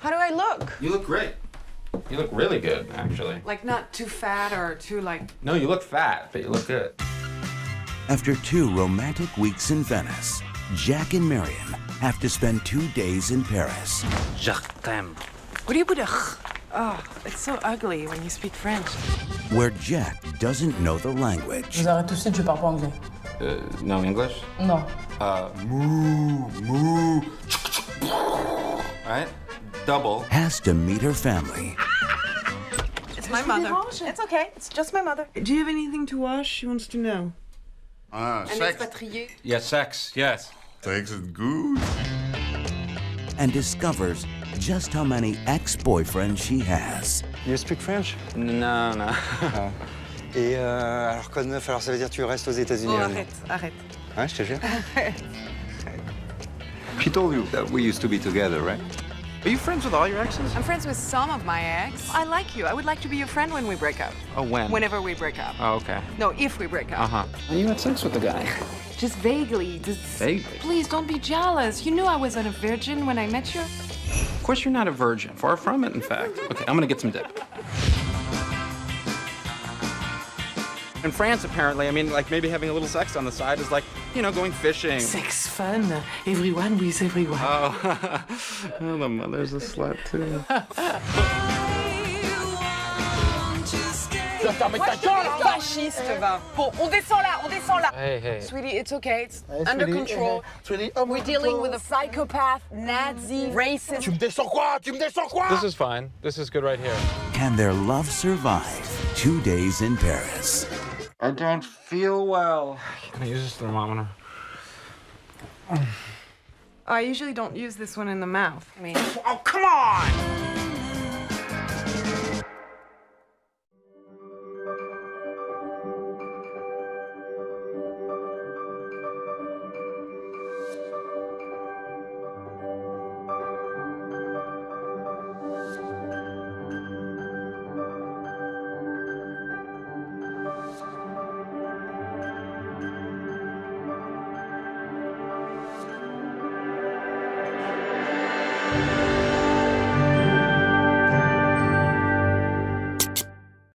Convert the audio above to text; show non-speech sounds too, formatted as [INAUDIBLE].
How do I look? You look great. You look really good, actually. Like not too fat or too like. No, you look fat, but you look good. After two romantic weeks in Venice, Jack and Marion have to spend two days in Paris. What do you put a? Oh, it's so ugly when you speak French. where Jack doesn't know the language. Vous arrête tout de suite, je parle pas anglais. Uh, no English? No. Uh, moo, moo. Right? Double. Has to meet her family. It's my mother. It's okay. It's just my mother. Do you have anything to wash? She wants to know. Ah, An sex. expatrié. Yes, sex, yes. Sex is good. and discovers just how many ex-boyfriends she has. You speak French No, no. [LAUGHS] Et euh, alors code 9, alors ça veut dire tu restes aux États-Unis Oh, arrête, arrête. Ouais, je te jure. [LAUGHS] She told you that we used to be together, right? Are you friends with all your exes? I'm friends with some of my ex. I like you. I would like to be your friend when we break up. Oh, when? Whenever we break up. Oh, okay. No, if we break up. Uh-huh. And you had sex with the guy. [LAUGHS] Just vaguely. Just Vaguely? Please don't be jealous. You knew I wasn't a virgin when I met you. Of course you're not a virgin. Far from it, in fact. Okay, I'm gonna get some dip. In France, apparently, I mean, like maybe having a little sex on the side is like, you know, going fishing. Sex fun. Everyone with everyone. Oh, [LAUGHS] oh the mother's a slut too. [LAUGHS] Fasciste, va. Bon, on descend là, on descend là. Hey, hey. Sweetie, it's okay. It's under control. We're dealing with a psychopath, Nazi, racist. This is fine. This is good right here. Can their love survive two days in Paris? I don't feel well. Can I use this thermometer? I usually don't use this one in the mouth. I mean, Oh, come on!